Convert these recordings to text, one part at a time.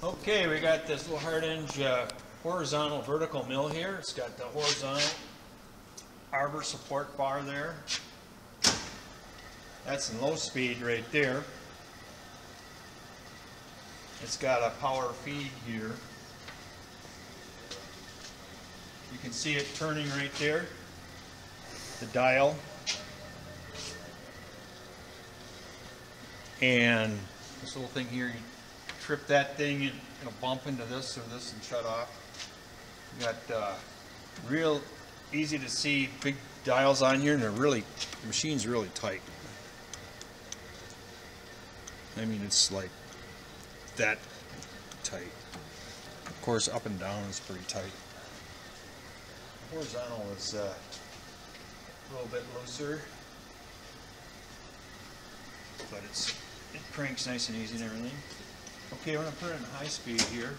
Okay, we got this little Hardinge uh, horizontal vertical mill here. It's got the horizontal arbor support bar there. That's in low speed right there. It's got a power feed here. You can see it turning right there, the dial. And this little thing here, trip that thing, and it'll bump into this or this and shut off. You got uh, real easy to see big dials on here, and they're really, the machine's really tight. I mean, it's like that tight. Of course, up and down is pretty tight. Horizontal is uh, a little bit looser, but it's it cranks nice and easy and everything. Okay, I'm gonna put it in high speed here.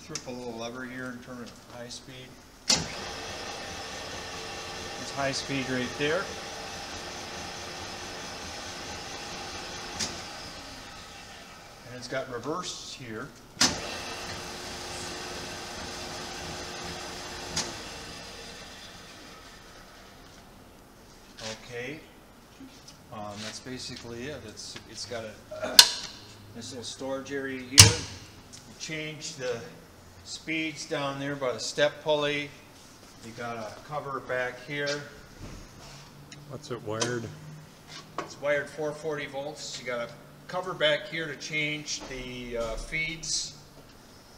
Flip a little lever here and turn it to high speed. It's high speed right there. And it's got reverse here. Okay, um, that's basically it. It's, it's got a, this little storage area here. You change the speeds down there by the step pulley. You got a cover back here. What's it wired? It's wired 440 volts. You got a cover back here to change the uh, feeds.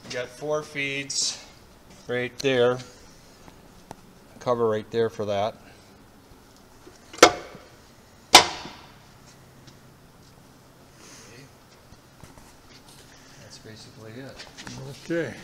You got four feeds right there. Cover right there for that. That's basically it. Okay.